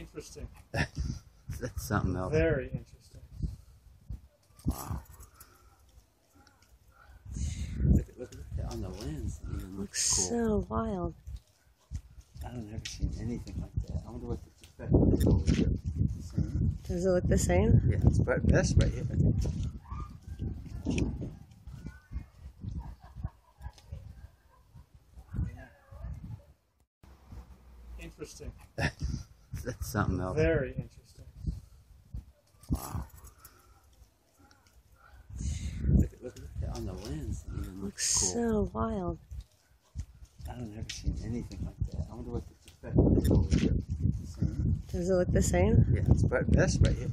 Interesting. That's something else. Very interesting. Wow. Look at, look at on the lens. It Looks looks cool. so wild. I don't ever seen anything like that. I wonder what the perspective is over here. Does it look the same? Yeah, it's right, that's right here. Interesting. That's something else. Very interesting. Wow. Look at, look at on the lens. It even Looks looks cool. so wild. I don't ever seen anything like that. I wonder what the perspective is over here. Does it look the same? Yeah, it's right, that's right here.